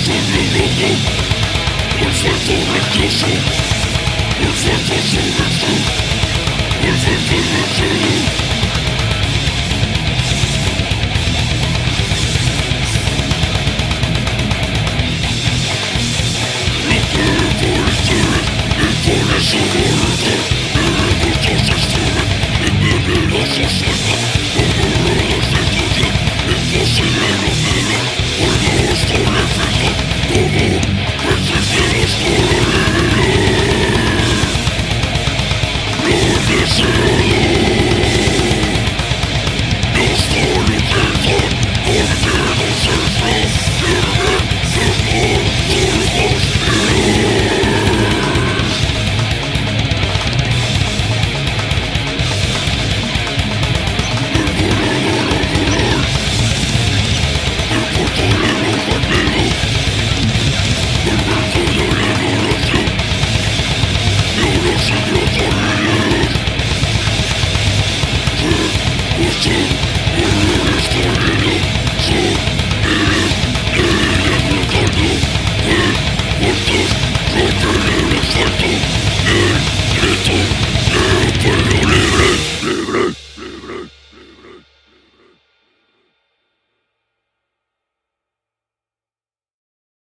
sobre loco Perfecto I'm sobreflu Perfecto recluso Por el poder, el poder es un Yes! What the?